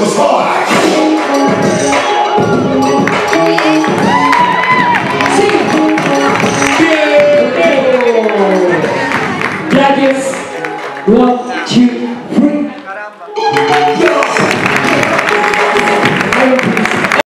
was hard. That is one, two, three.